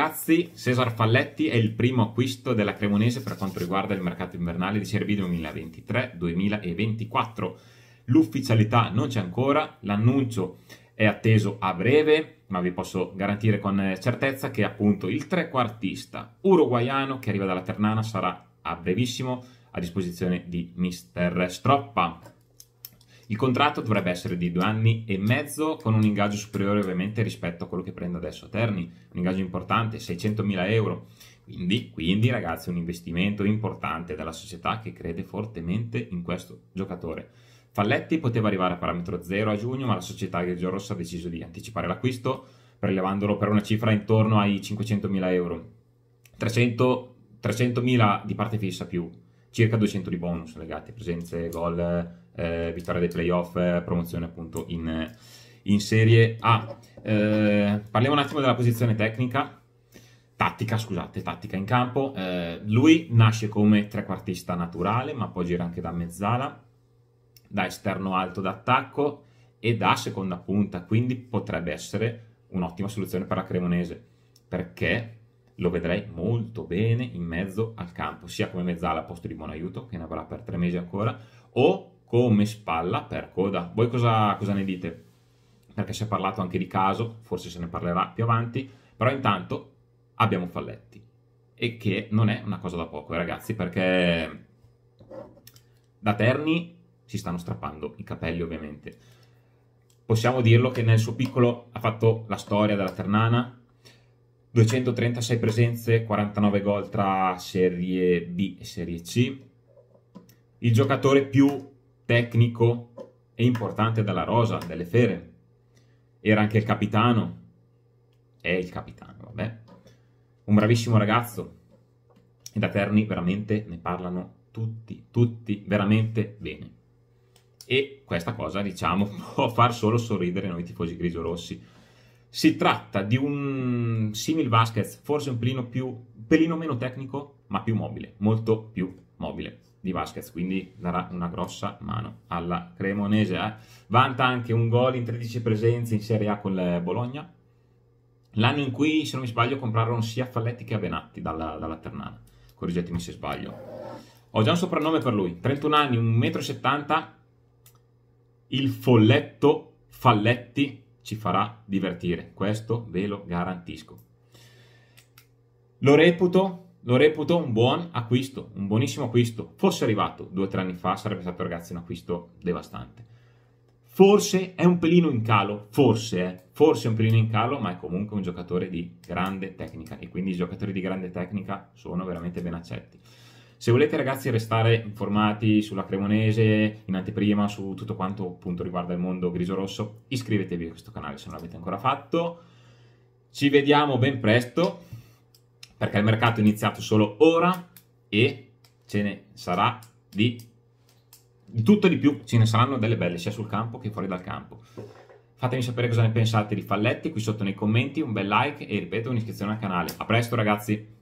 ragazzi, Cesar Falletti è il primo acquisto della Cremonese per quanto riguarda il mercato invernale di Serie B 2023-2024. L'ufficialità non c'è ancora, l'annuncio è atteso a breve, ma vi posso garantire con certezza che appunto il trequartista uruguaiano che arriva dalla Ternana sarà a brevissimo a disposizione di Mister Stroppa. Il contratto dovrebbe essere di due anni e mezzo con un ingaggio superiore ovviamente rispetto a quello che prende adesso Terni, un ingaggio importante, 600.000 euro. Quindi, quindi ragazzi un investimento importante della società che crede fortemente in questo giocatore. Falletti poteva arrivare a parametro zero a giugno, ma la società grigio-rossa ha deciso di anticipare l'acquisto, prelevandolo per una cifra intorno ai 500.000 euro. 300, 300.000 di parte fissa più circa 200 di bonus legati a presenze, gol, eh, vittoria dei playoff, promozione appunto in, in Serie A. Eh, parliamo un attimo della posizione tecnica, tattica, scusate, tattica in campo. Eh, lui nasce come trequartista naturale, ma può girare anche da mezzala, da esterno alto d'attacco e da seconda punta, quindi potrebbe essere un'ottima soluzione per la Cremonese, perché lo vedrei molto bene in mezzo al campo, sia come mezzala a posto di buon aiuto, che ne avrà per tre mesi ancora, o come spalla per coda. Voi cosa, cosa ne dite? Perché si è parlato anche di caso, forse se ne parlerà più avanti, però intanto abbiamo Falletti, e che non è una cosa da poco, eh, ragazzi, perché da Terni si stanno strappando i capelli ovviamente. Possiamo dirlo che nel suo piccolo ha fatto la storia della Ternana, 236 presenze, 49 gol tra Serie B e Serie C. Il giocatore più tecnico e importante della rosa, delle fere. Era anche il capitano. È il capitano, vabbè. Un bravissimo ragazzo. E da Terni veramente ne parlano tutti, tutti veramente bene. E questa cosa, diciamo, può far solo sorridere noi tifosi grigio-rossi si tratta di un simil Vasquez, forse un pelino, più, pelino meno tecnico, ma più mobile, molto più mobile di Vasquez, quindi darà una grossa mano alla Cremonese. Eh. Vanta anche un gol in 13 presenze in Serie A con il Bologna, l'anno in cui, se non mi sbaglio, comprarono sia Falletti che Avenatti dalla, dalla Ternana. Correggetemi se sbaglio. Ho già un soprannome per lui, 31 anni, 1,70 m, il folletto Falletti ci farà divertire, questo ve lo garantisco. Lo reputo, lo reputo un buon acquisto, un buonissimo acquisto. Fosse arrivato due o tre anni fa sarebbe stato ragazzi un acquisto devastante. Forse è un pelino in calo, forse, eh, forse è un pelino in calo, ma è comunque un giocatore di grande tecnica e quindi i giocatori di grande tecnica sono veramente ben accetti. Se volete ragazzi restare informati sulla Cremonese, in anteprima, su tutto quanto appunto riguarda il mondo grigio-rosso, iscrivetevi a questo canale se non l'avete ancora fatto. Ci vediamo ben presto, perché il mercato è iniziato solo ora e ce ne sarà di, di tutto di più. Ce ne saranno delle belle sia sul campo che fuori dal campo. Fatemi sapere cosa ne pensate di Falletti qui sotto nei commenti, un bel like e ripeto un'iscrizione al canale. A presto ragazzi!